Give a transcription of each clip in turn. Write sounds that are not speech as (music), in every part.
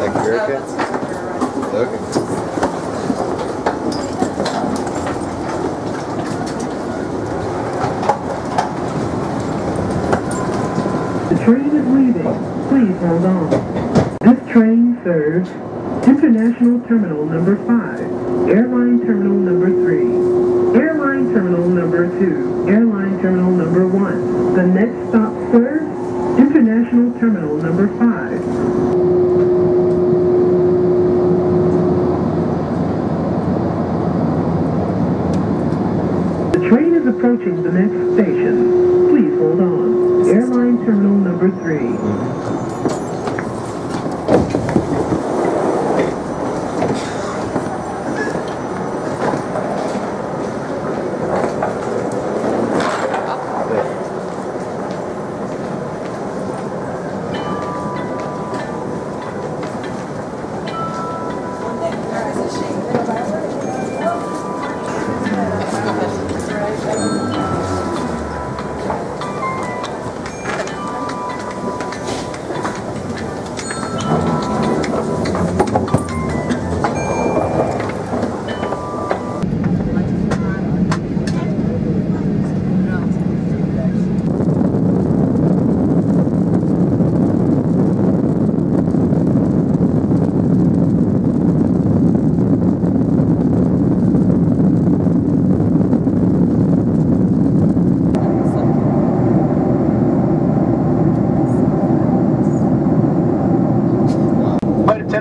Accurate? Okay. The train is leaving. Please hold on. This train serves International Terminal Number 5, Airline Terminal Number 3, Airline Terminal Number 2, Airline Terminal Number 1. The next stop serves International Terminal Number 5. The train is approaching the next station. Please hold on. Airline Terminal Number 3.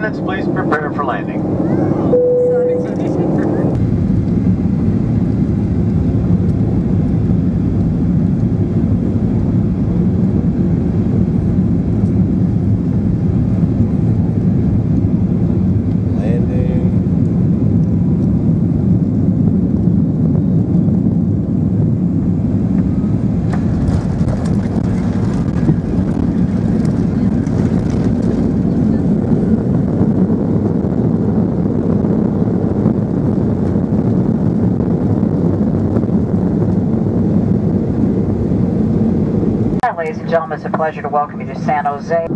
Attendants, please prepare for. Landing. And gentlemen, it's a pleasure to welcome you to San Jose.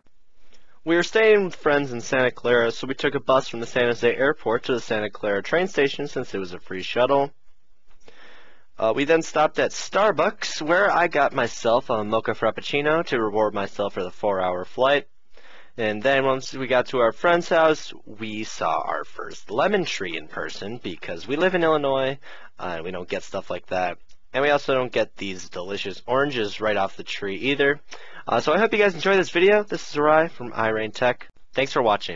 (laughs) We were staying with friends in Santa Clara, so we took a bus from the San Jose airport to the Santa Clara train station since it was a free shuttle. Uh, we then stopped at Starbucks, where I got myself a mocha frappuccino to reward myself for the four-hour flight. And then once we got to our friend's house, we saw our first lemon tree in person because we live in Illinois, uh, and we don't get stuff like that. And we also don't get these delicious oranges right off the tree either. Uh, so I hope you guys enjoyed this video. This is Arai from iReign Tech. Thanks for watching.